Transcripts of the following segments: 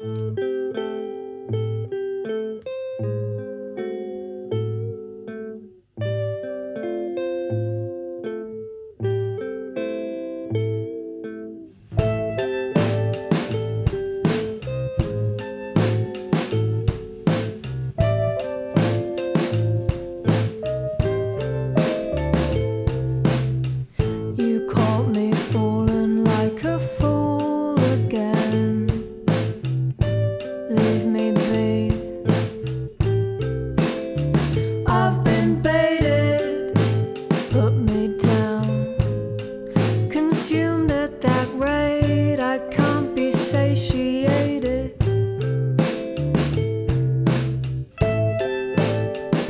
Música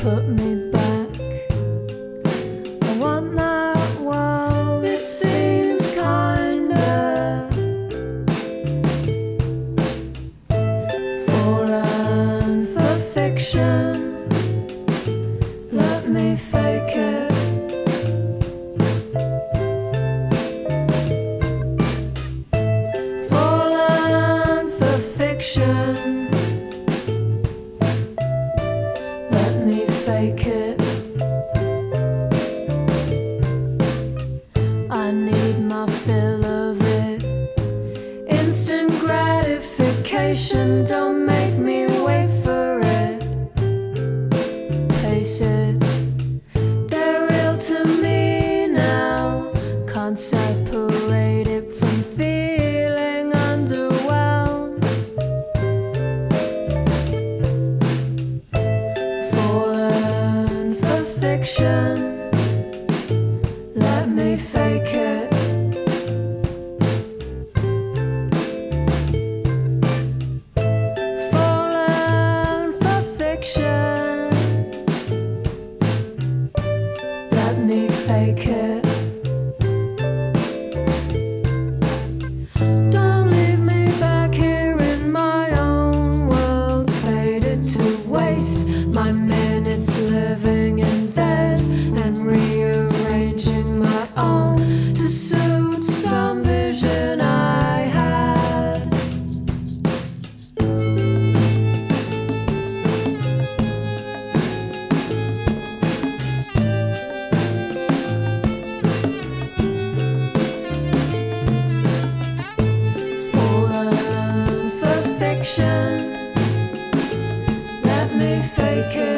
Put me back. I want that world. It seems kinda fallen um, for fiction. Fake it. I need my fill of it. Instant gratification, don't make me wait for it. Pace it. For fiction. Let me fake it. Fallen for fiction. Let me fake it. Me fake it.